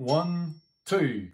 One, two.